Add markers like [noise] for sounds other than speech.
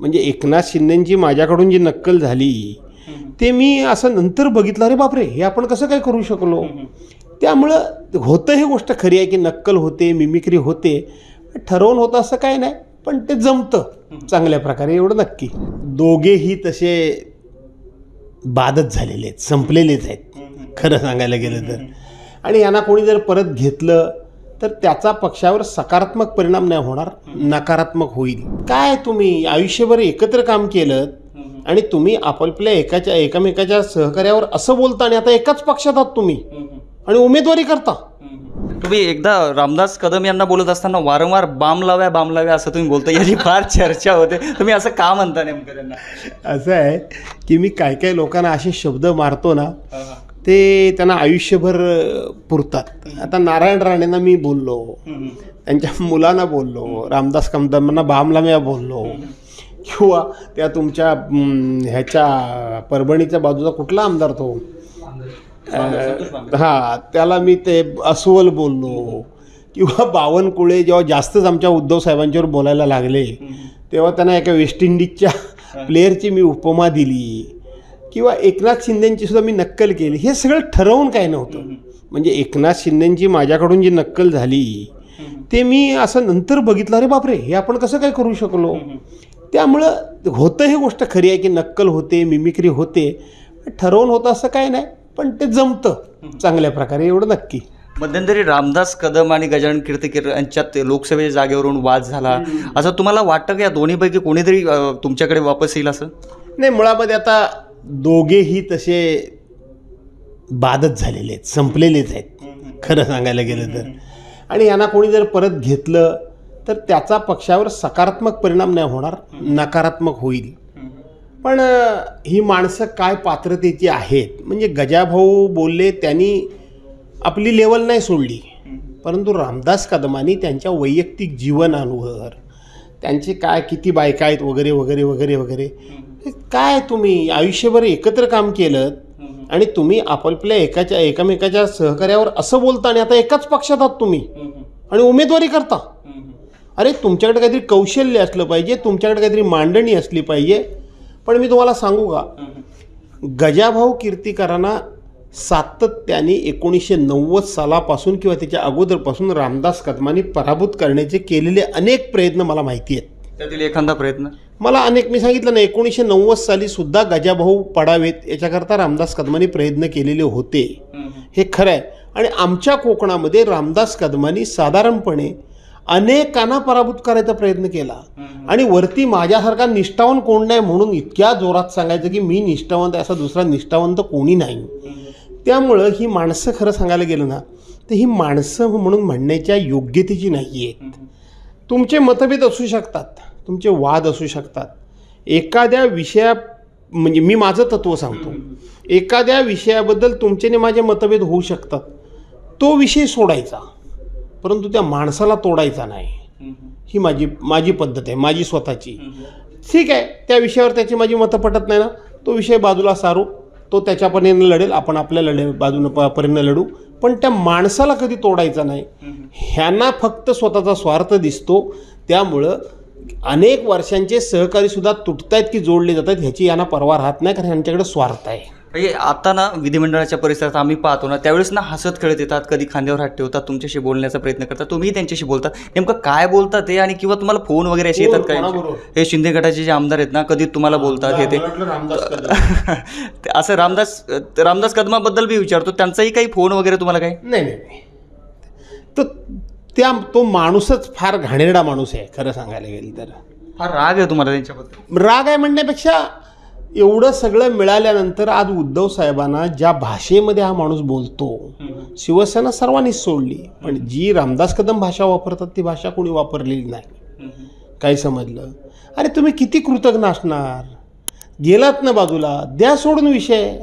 म्हणजे एकनाथ शिंदेची माझ्याकडून जी नक्कल झाली ते मी असं नंतर बघितलं अरे बापरे हे आपण कसं काय करू शकलो? त्यामुळं होतं ही गोष्ट खरी आहे की नक्कल होते मिमिक्री होते ठरवून होतं असं काय नाही पण ते जमतं चांगल्या प्रकारे एवढं नक्की. दोघेही तसे बादच झालेले आहेत संपलेलेच आहेत खरं सांगायला गेलं तर. आणि यांना कोणी जर परत घेतलं तर त्याचा पक्षावर सकारात्मक परिणाम नाही होणार नकारात्मक होईल. काय तुम्ही आयुष्यभर एकत्र काम केलं आणि तुम्ही आपापल्या एकाच्या एकामेकाच्या सहकार्यावर असं बोलता आणि आता एकाच पक्षात आहात तुम्ही? आणि उमेदवारी करता? तुम्ही एकदा रामदास कदम यांना बोलत असताना वारंवार बाम लाव्या बाम लाव्या असं तुम्ही बोलता याची फार चर्चा होते. तुम्ही असं का म्हणता नेमकं त्यांना? असं आहे की मी काय काय लोकांना असे शब्द मारतो ना ते त्यांना आयुष्यभर पुरतात. आता नारायण राणेंना मी बोललो. त्यांच्या मुलांना बोललो. रामदास कमदमांना बामलाम्या बोललो. किंवा त्या तुमच्या ह्याच्या परभणीच्या बाजूचा कुठला आमदार तो? हां त्याला मी ते अस्वल बोललो. किंवा बावनकुळे जेव्हा जास्तच आमच्या उद्धव साहेबांच्यावर बोलायला लागले तेव्हा त्यांना एका वेस्ट इंडिजच्या प्लेअरची मी उपमा दिली. किंवा एकनाथ शिंदेची सुद्धा मी नक्कल केली. हे सगळं ठरवून काय नव्हतं. म्हणजे एकनाथ शिंदेची माझ्याकडून जी नक्कल झाली ते मी असं नंतर बघितलं अरे बापरे हे आपण कसं काय करू शकलो? त्यामुळं होतं ही गोष्ट खरी आहे की नक्कल होते मिमिक्री होते. ठरवून होतं असं काय नाही पण ते जमतं चांगल्या प्रकारे एवढं नक्की. मध्यंतरी रामदास कदम आणि गजानन कीर्तिकर यांच्यात लोकसभेच्या जागेवरून वाद झाला. असं तुम्हाला वाटतं की या दोन्हीपैकी कोणीतरी तुमच्याकडे वापस येईल असं? नाही मुळामध्ये आता दोघेही तसे बादच झालेले आहेत संपलेलेच आहेत. खरं सांगायला गेलं तर. आणि यांना कोणी जर परत घेतलं तर त्याचा पक्षावर सकारात्मक परिणाम नाही होणार नकारात्मक होईल. पण ही माणसं काय पात्रतेची आहेत म्हणजे गजाभाऊ बोलले त्यांनी आपली लेवल नाही सोडली. परंतु रामदास कदमांनी त्यांच्या वैयक्तिक जीवनावर त्यांचे काय किती बायका आहेत वगैरे वगैरे वगैरे वगैरे काय तुम्ही आयुष्यभर एकत्र काम केलं आणि तुम्ही आपापल्या एकाच्या एकामेकाच्या सहकार्यावर असं बोलता आणि आता एकाच पक्षात आहात तुम्ही. आणि उमेदवारी करता. अरे तुमच्याकडे काहीतरी कौशल्य असलं पाहिजे तुमच्याकडे काहीतरी मांडणी असली पाहिजे. पण मी तुम्हाला सांगू का? गजाभाऊ कीर्तिकरांना सातत्याने एकोणीसशे नव्वद सालापासून किंवा त्याच्या अगोदरपासून रामदास कदमांनी पराभूत करण्याचे केलेले अनेक प्रयत्न मला माहिती आहेत. त्यातील एखादा प्रयत्न? मला अनेक मी सांगितलं ना एकोणीसशे नव्वद साली सुद्धा गजाभाऊ पडावेत याच्याकरता रामदास कदमांनी प्रयत्न केलेले होते. हे खरं आहे आणि आमच्या कोकणामध्ये रामदास कदमांनी साधारणपणे अनेकांना पराभूत करायचा प्रयत्न केला. आणि वरती माझ्यासारखा निष्ठावंत कोण नाही म्हणून इतक्या जोरात सांगायचं की मी निष्ठावंत असा दुसरा निष्ठावंत कोणी नाही. त्यामुळं ही माणसं खरं सांगायला गेलं ना तर ही माणसं म्हणून म्हणण्याच्या योग्यतेची नाही आहेत तुमचे मतभेद असू शकतात तुमचे वाद असू शकतात. एखाद्या विषया म्हणजे मी माझं तत्त्व सांगतो. एखाद्या विषयाबद्दल तुमचे आणि माझे मतभेद होऊ शकतात. तो विषय सोडायचा परंतु त्या माणसाला तोडायचा नाही. ही माझी माझी पद्धत आहे माझी स्वतःची. ठीक आहे त्या विषयावर त्याची माझी मतं पटत नाही ना. तो विषय बाजूला सारू तो त्याच्यापर्यंत लढेल आपण आपल्या लढे बाजूनं प परीनं लढू. पण त्या माणसाला कधी तोडायचा नाही. ह्यांना फक्त स्वतःचा स्वार्थ दिसतो. त्यामुळं अनेक वर्षांचे सहकारी सुद्धा तुटतायत की जोडले जातात. ह्याची यांना परवा राहत नाही कारण यांच्याकडे स्वार्थ आहे. म्हणजे आता ना विधिमंडळाच्या परिसरात आम्ही पाहतो ना त्यावेळेस ना हसत खेळत येतात कधी खांद्यावर हात ठेवतात तुमच्याशी बोलण्याचा प्रयत्न करतात तुम्ही त्यांच्याशी बोलतात नेमकं काय बोलतात ते आणि किंवा तुम्हाला फोन वगैरे असे येतात काय? हे शिंदे गटाचे जे आमदार आहेत ना कधी तुम्हाला बोलतात हे [laughs] ते? असं रामदास रामदास कदमाबद्दल मी विचारतो त्यांचाही काही फोन वगैरे तुम्हाला काही? नाही नाही नाही. तर त्या तो माणूसच फार घाणेरडा माणूस आहे खरं सांगायला गेलं तर. फार राग आहे तुम्हाला त्यांच्याबद्दल? राग आहे म्हणण्यापेक्षा एवढं सगळं मिळाल्यानंतर आज उद्धव साहेबांना ज्या भाषेमध्ये हा माणूस बोलतो शिवसेना सर्वांनीच सोडली. पण जी रामदास कदम भाषा वापरतात ती भाषा कोणी वापरलेली नाही. काय समजलं? अरे तुम्ही किती कृतज्ञ असणार? गेलात ना बाजूला द्या सोडून विषय.